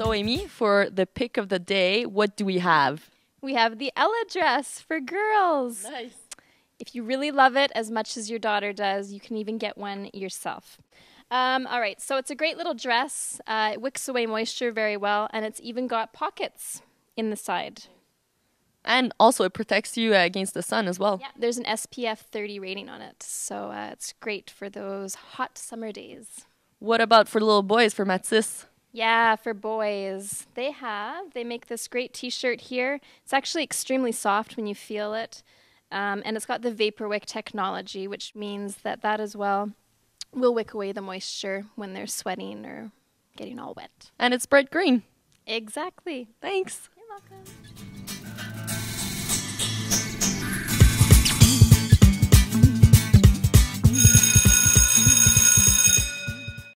So, Amy, for the pick of the day, what do we have? We have the Ella dress for girls. Nice. If you really love it as much as your daughter does, you can even get one yourself. Um, all right, so it's a great little dress. Uh, it wicks away moisture very well, and it's even got pockets in the side. And also, it protects you uh, against the sun as well. Yeah, there's an SPF 30 rating on it, so uh, it's great for those hot summer days. What about for little boys, for Matisse? Yeah, for boys. They have. They make this great t shirt here. It's actually extremely soft when you feel it. Um, and it's got the Vaporwick technology, which means that that as well will wick away the moisture when they're sweating or getting all wet. And it's bright green. Exactly. Thanks. You're welcome.